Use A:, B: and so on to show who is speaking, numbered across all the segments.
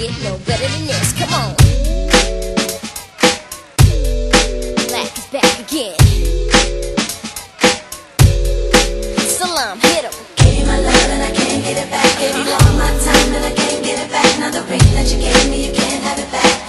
A: get no better than this. Come on. Blaque is back again. Salam, hit him.
B: Gave my love and I can't get it back. Gave you all my time and I can't get it back. Now the ring that you gave me, you can't have it back.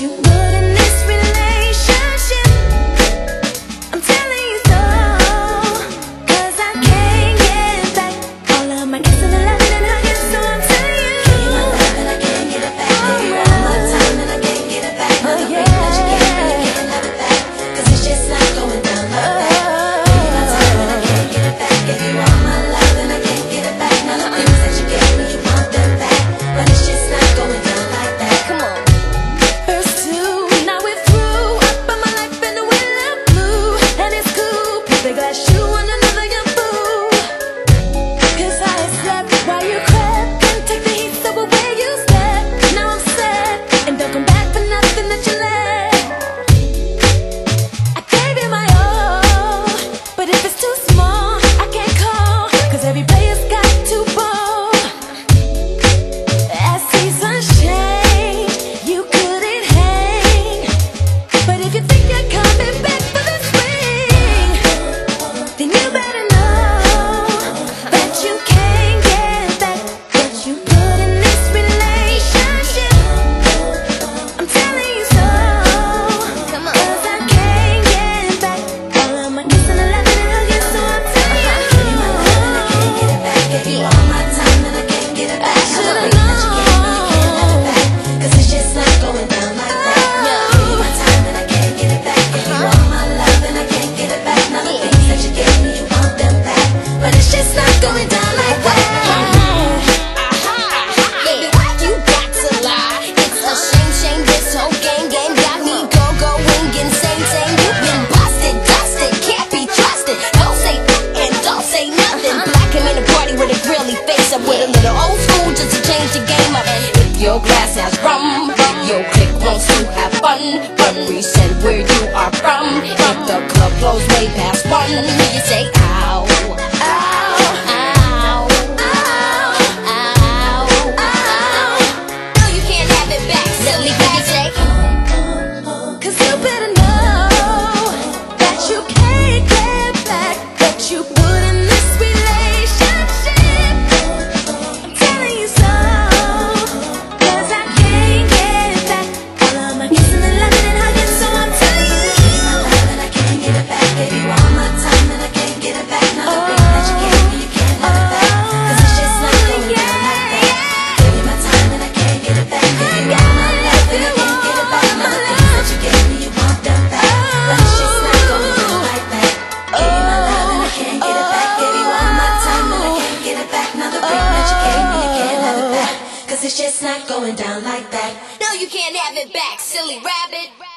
B: you would change the
A: game up. If your glass has rum, your clique wants to have fun. But reset where you are from. If the club blows way past one, you say ow.
B: it's just not going down like that.
A: No, you can't have it back, silly rabbit.